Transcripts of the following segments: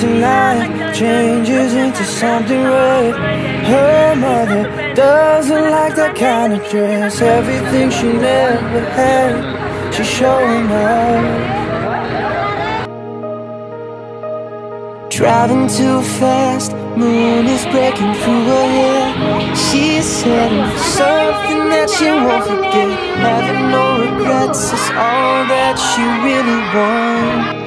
tonight changes into something red. Her mother doesn't like that kind of dress. Everything she never had, she's showing up. Driving too fast, moon is breaking through her hair. She's for something that she won't forget. Having no regrets is all that she really wants.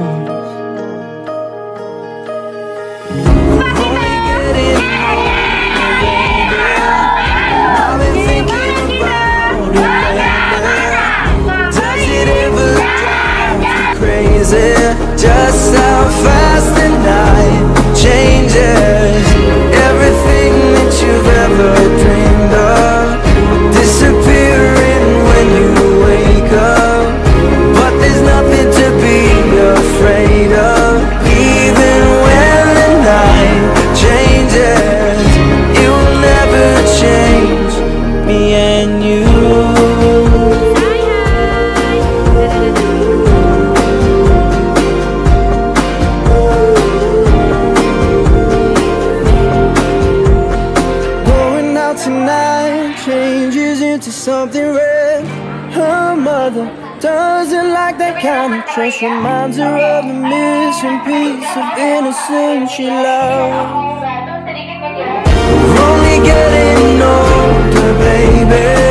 Tonight changes into something red. Her mother doesn't like that kind of dress. Reminds her of the missing piece of innocence she loved. We're only getting older, baby.